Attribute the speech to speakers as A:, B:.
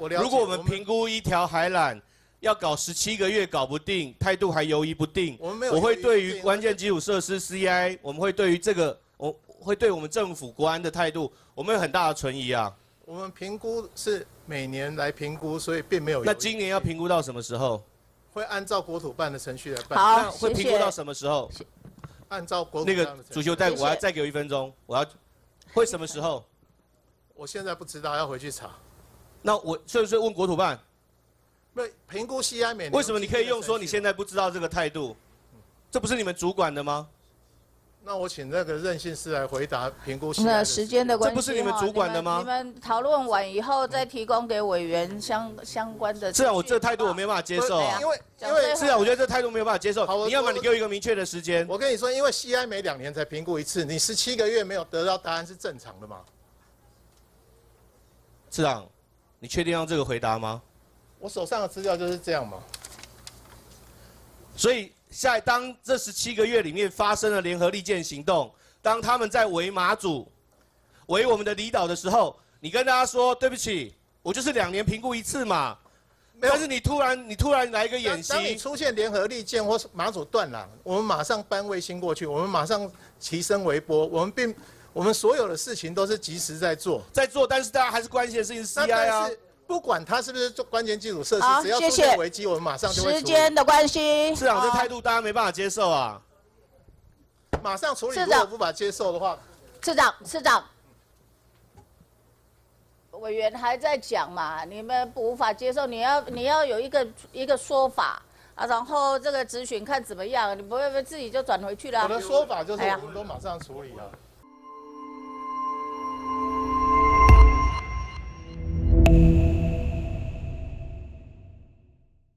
A: 我了解
B: 如果我们评估一条海缆要搞十七个月搞不定，态度还犹疑不定，
A: 我们没有
B: 我会对于关键基础设施 CI，我们会对于这个，我会对我们政府国安的态度，我们有很大的存疑啊。
A: 我们评估是每年来评估，所以并没有。
B: 那今年要评估到什么时候？
A: 会按照国土办的程序来办。
C: 好
B: 那会评估到什么时候？
A: 按照国土
B: 那个
A: 办的程序。
B: 足球带，
C: 谢谢
B: 我要再给我一分钟，我要会什么时候？
A: 我现在不知道，要回去查。
B: 那我所以说问国土办，
A: 没有评估 CI 每年。
B: 为什么你可以用说你现
A: 在？
B: 不知道这个态度？这不是你们主管的吗？
A: 那我请那个任性师来回答评估
C: 那时间的关系，
B: 这不是你们主管的吗
C: 你们讨论完以后再提供给委员相相关的。
B: 是啊，我这个态度我没办法接受啊
A: 因。为因为
B: 是啊，我觉得这态度没有办法接受你要么
A: 我
B: 你给我一个明确的时间。
A: 我跟你说，因为 CI 每两年才评估一次，你十七个月没有得到答案是正常的嘛？
B: 市长，你确定要这个回答吗？
A: 我手上的资料就是这样嘛。
B: 所以下当这十七个月里面发生了联合利剑行动，当他们在围马祖、围我们的离岛的时候，你跟大家说对不起，我就是两年评估一次嘛。但是你突然你突然来一个演
A: 习当你
B: 习，
A: 出现联合利剑或是马祖断缆，我们马上搬卫星过去，我们马上提升微波，我们并我们所有的事情都是及时在做。
B: 在做，但是大家还是关心的事情是
A: 那
B: CI 啊
A: 不管它是不是做关键基础设施，只要出现危机，我们马上就会处理
C: 时间的关系，
B: 市长这
C: 好
B: 态度大家没办法接受啊。
A: 马上处理。
C: 市长
A: 如果无法接受的话，
C: 市长，市长，委员还在讲嘛，你们无法接受，你要你要有一个一个说法啊，然后这个咨询看怎么样，你不会自己就转回去了
A: 我？的说法就是我们都马上处理啊。